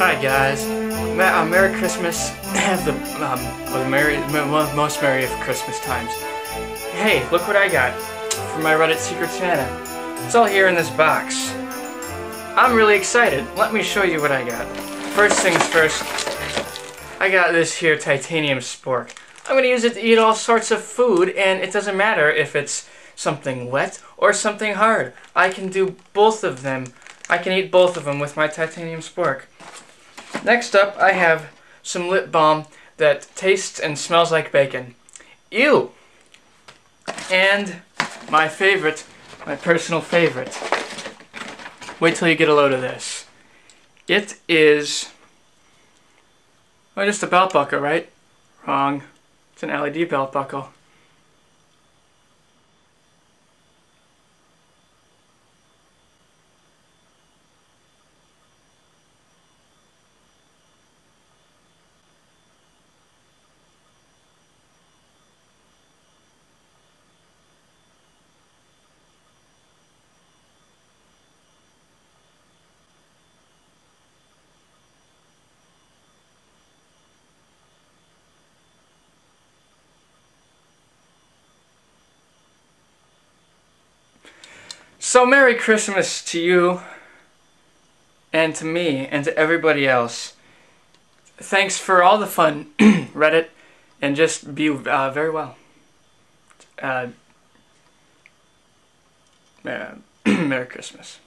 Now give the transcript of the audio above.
Hi guys, uh, Merry Christmas, have the, um, the merry, most merry of Christmas times. Hey, look what I got from my Reddit Secret Santa. It's all here in this box. I'm really excited. Let me show you what I got. First things first, I got this here titanium spork. I'm going to use it to eat all sorts of food, and it doesn't matter if it's something wet or something hard. I can do both of them. I can eat both of them with my titanium spork. Next up, I have some lip balm that tastes and smells like bacon. Ew! And my favorite, my personal favorite. Wait till you get a load of this. It is... Oh, just a belt buckle, right? Wrong. It's an LED belt buckle. So Merry Christmas to you and to me and to everybody else. Thanks for all the fun, Reddit, and just be uh, very well. Uh, Merry Christmas.